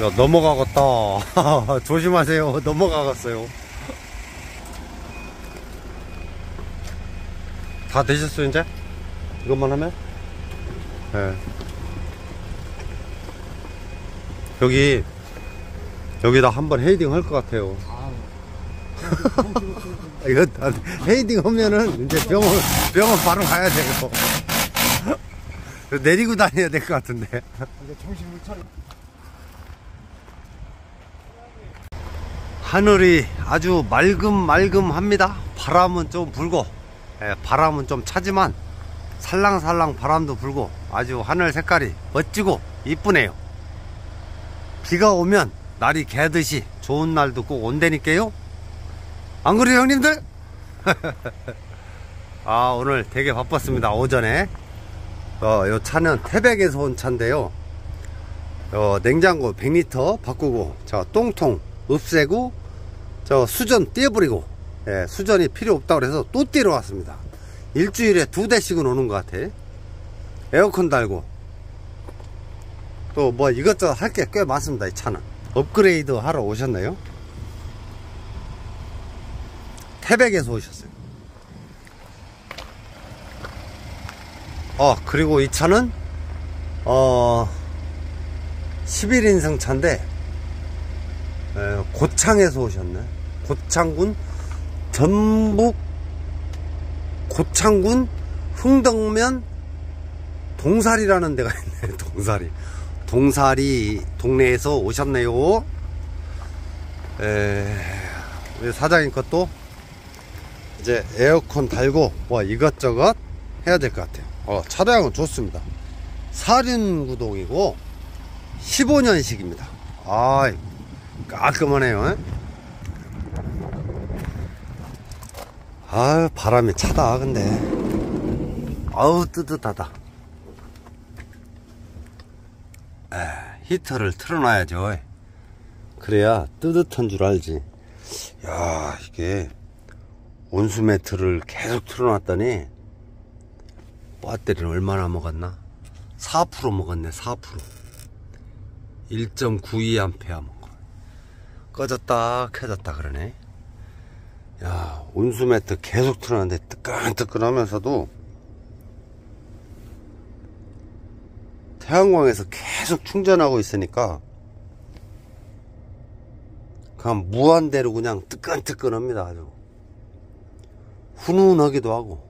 야, 넘어가겠다. 조심하세요. 넘어가겠어요. 다 되셨어요, 이제? 이것만 하면? 예. 여기, 여기다 한번 헤이딩 할 것 같아요. 이거 다 헤이딩 하면은 이제 병원, 병원 바로 가야 되고. 내리고 다녀야 될 것 같은데. 이제 정신 못 차려. 하늘이 아주 맑음맑음합니다. 바람은 좀 불고, 예, 바람은 좀 차지만 살랑살랑 바람도 불고 아주 하늘 색깔이 멋지고 이쁘네요. 비가 오면 날이 개듯이 좋은 날도 꼭 온다니까요. 안 그래요, 형님들? 아, 오늘 되게 바빴습니다. 오전에. 어, 요 차는 태백에서 온 차인데요. 어, 냉장고 100리터 바꾸고, 저 똥통 없애고, 저 수전 떼어버리고, 예, 수전이 필요 없다고 그래서 또 떼러 왔습니다. 일주일에 두 대씩은 오는 것 같아. 에어컨 달고. 또 뭐 이것저것 할 게 꽤 많습니다, 이 차는. 업그레이드 하러 오셨나요? 태백에서 오셨어요. 어, 그리고 이 차는, 어, 11인승 차인데, 에, 고창에서 오셨네. 고창군, 전북, 고창군, 흥덕면, 동사리라는 데가 있네, 동사리. 동사리 동네에서 오셨네요. 에, 사장님 것도 이제 에어컨 달고 뭐 이것저것 해야 될 것 같아요. 어, 차량은 좋습니다. 사륜구동이고 15년식입니다. 아, 깔끔하네요. 에? 아, 바람이 차다. 근데 아우 뜨뜻하다. 에, 히터를 틀어놔야죠. 그래야 뜨뜻한 줄 알지. 야, 이게 온수 매트를 계속 틀어놨더니 배터리는 얼마나 먹었나? 4% 먹었네, 4%. 1.92A 먹어. 꺼졌다, 켜졌다 그러네. 야, 온수 매트 계속 틀어놨는데 뜨끈뜨끈하면서도 태양광에서 계속 충전하고 있으니까 그냥 무한대로 그냥 뜨끈뜨끈합니다 아주. 훈훈하기도 하고.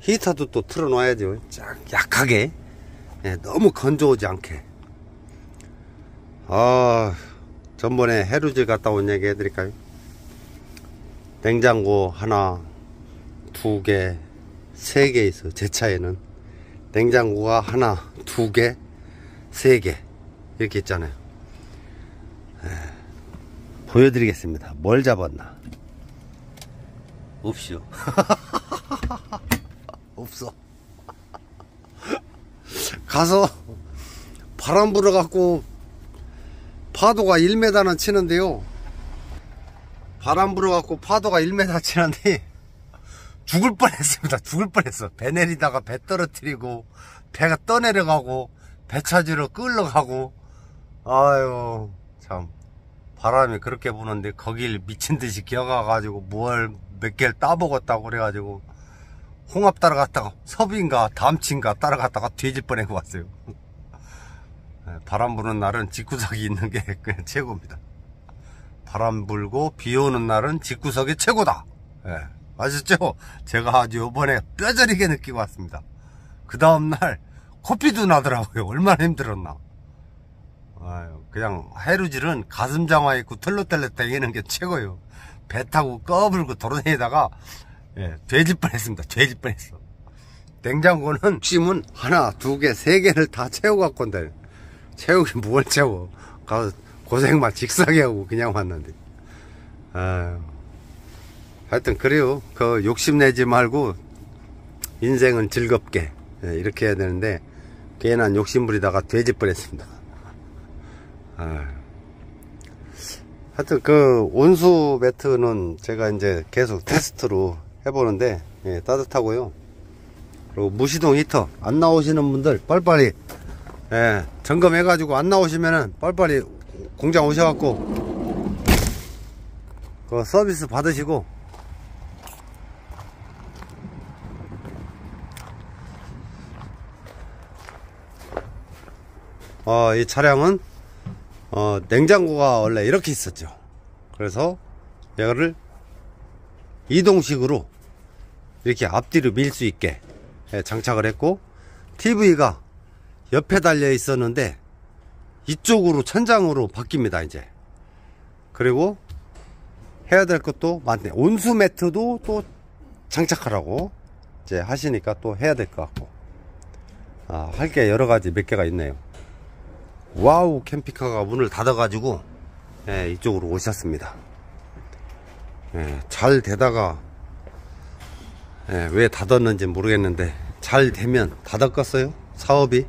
히터도 또 틀어놔야죠. 쫙 약하게. 예, 너무 건조하지 않게. 아 전번에 해루질 갔다 온 얘기 해드릴까요? 냉장고 하나 두 개 세 개 있어요 제 차에는. 냉장고가 하나 두 개 세 개. 이렇게 있잖아요. 에, 보여드리겠습니다. 뭘 잡았나? 없이요. 없어. 가서 바람 불어갖고 파도가 1m는 치는데요. 바람 불어갖고 파도가 1m 치는데 죽을 뻔했습니다. 죽을 뻔했어. 배 내리다가 배 떨어뜨리고 배가 떠내려가고 배 찾으러 끌러가고. 아유 참. 바람이 그렇게 부는데 거길 미친듯이 기어가가지고 뭘 몇 개를 따먹었다고 그래가지고 홍합 따라갔다가 섭인가 담친가 따라갔다가 뒤질 뻔하고 왔어요 바람 부는 날은 집구석이 있는 게 그냥 최고입니다 바람 불고 비 오는 날은 집구석이 최고다 예, 아셨죠? 제가 아주 요번에 뼈저리게 느끼고 왔습니다 그 다음날 코피도 나더라고요 얼마나 힘들었나 그냥 해루질은 가슴 장화 입고 털로떨러 다니는 게 최고예요 배 타고 꺼불고 돌아다니다가 예, 돼질 뻔했습니다. 돼질 뻔했어. 냉장고는 찜은 하나, 두 개, 세 개를 다 채워 갖고 온다. 채우긴 뭘 채워. 가서 고생만 직사게 하고 그냥 왔는데. 하여튼 그래요. 그 욕심내지 말고 인생은 즐겁게 예, 이렇게 해야 되는데 괜한 욕심부리다가 돼질 뻔했습니다. 하여튼 그 온수 매트는 제가 이제 계속 테스트로 해보는데 예, 따뜻하고요 그리고 무시동 히터 안 나오시는 분들 빨리빨리 예, 점검해 가지고 안 나오시면은 빨리빨리 공장 오셔 갖고 그 서비스 받으시고 어, 이 차량은 어, 냉장고가 원래 이렇게 있었죠. 그래서 이거를 이동식으로 이렇게 앞뒤로 밀 수 있게 예, 장착을 했고 TV가 옆에 달려 있었는데 이쪽으로 천장으로 바뀝니다 이제. 그리고 해야 될 것도 많네. 온수 매트도 또 장착하라고 이제 하시니까 또 해야 될 것 같고. 아, 할 게 여러 가지 몇 개가 있네요. 와우 캠핑카가 문을 닫아 가지고 예, 이쪽으로 오셨습니다. 예, 잘 되다가 예, 왜 닫았는지 모르겠는데 잘 되면 닫았겠어요? 사업이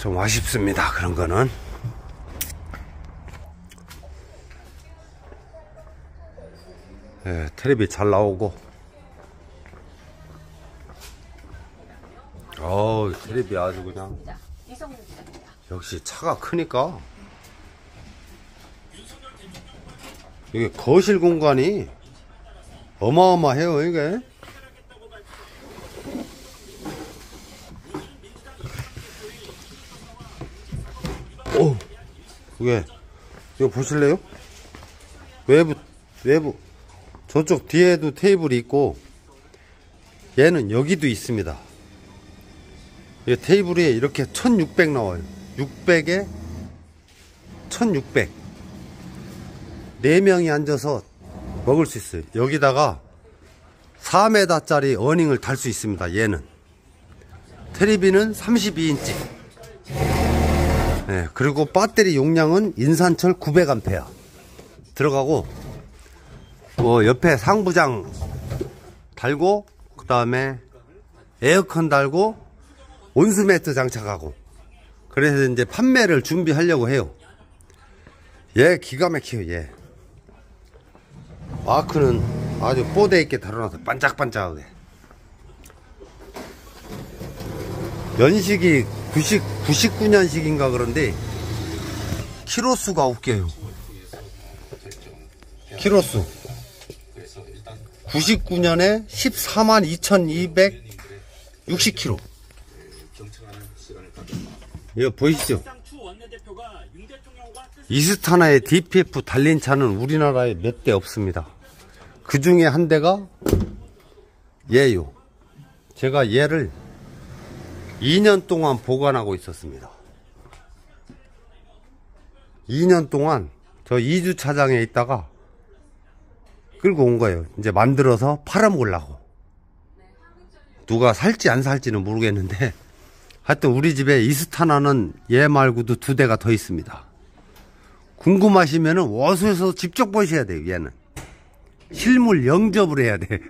좀 아쉽습니다 그런 거는. 예, 텔레비 잘 나오고. 어우 텔레비 아주 그냥. 역시 차가 크니까. 이게 거실 공간이 어마어마해요 이게 오 이게 이거 보실래요? 외부 외부. 저쪽 뒤에도 테이블이 있고 얘는 여기도 있습니다. 이 테이블이 이렇게 1600 나와요. 600에 1600 4명이 앉아서 먹을 수 있어요. 여기다가 4m 짜리 어닝을 달 수 있습니다 얘는. 테레비는 32인치 네, 그리고 배터리 용량은 인산철 900A 들어가고 뭐 옆에 상부장 달고 그 다음에 에어컨 달고 온수매트 장착하고. 그래서 이제 판매를 준비하려고 해요. 얘 기가 막혀요 얘 마크는 아주 뽀대 있게 달아놔서 반짝반짝하게. 연식이 90, 99년식인가 그런데 키로수가 웃겨요. 키로수. 99년에 14만 2260km 이거 보이시죠? 이스타나의 DPF 달린 차는 우리나라에 몇 대 없습니다. 그 중에 한 대가 얘요. 제가 얘를 2년 동안 보관하고 있었습니다. 2년 동안 저 2주 차장에 있다가 끌고 온 거예요. 이제 만들어서 팔아먹으려고. 누가 살지 안 살지는 모르겠는데. 하여튼 우리 집에 이스타나는 얘 말고도 두 대가 더 있습니다. 궁금하시면 은 워수에서 직접 보셔야 돼요 얘는. 실물 영접을 해야 돼.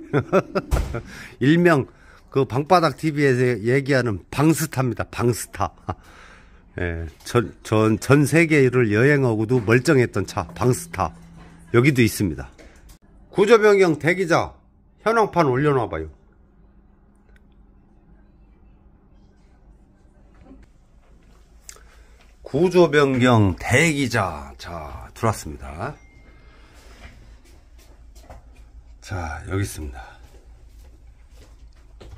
일명 그 방바닥 TV에서 얘기하는 방스타입니다. 방스타. 예, 전, 전, 전 세계를 여행하고도 멀쩡했던 차 방스타. 여기도 있습니다. 구조 변경 대기자 현황판 올려놔봐요. 구조 변경 대기자. 자 들어왔습니다. 자 여기 있습니다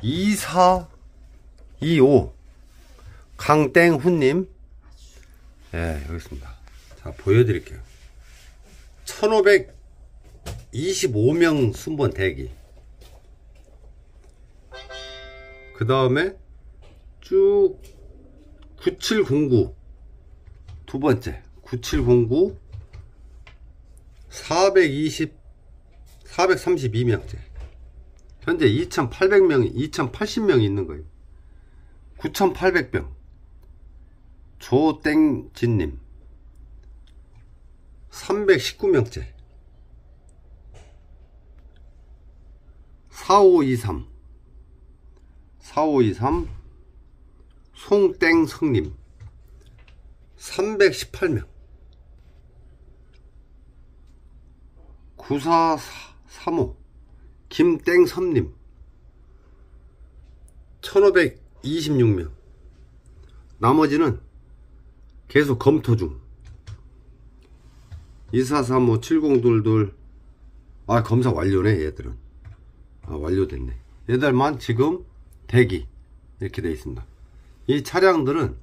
2425 강땡훈님. 예 여기 있습니다. 자 보여드릴게요. 1525명 순번 대기. 그 다음에 쭉 9709 두 번째. 9709 420 432명째 현재 2800명이 2080명이 있는 거예요. 9800병. 조땡진님. 319명째. 4523 4523 송땡성님. 318명. 9435 김땡섬님 1526명 나머지는 계속 검토 중. 2435, 7022. 아, 검사 완료네, 얘들은. 아, 완료됐네. 얘들만 지금 대기. 이렇게 돼 있습니다. 이 차량들은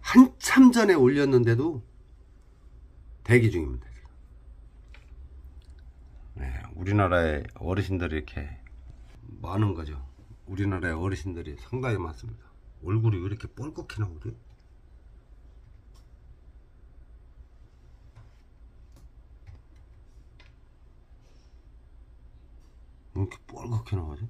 한참 전에 올렸는데도 대기 중입니다. 네, 우리나라의 어르신들이 이렇게 많은 거죠. 우리나라의 어르신들이 상당히 많습니다. 얼굴이 왜 이렇게 뻘겋게 나오지? 왜 이렇게 뻘겋게 나오지?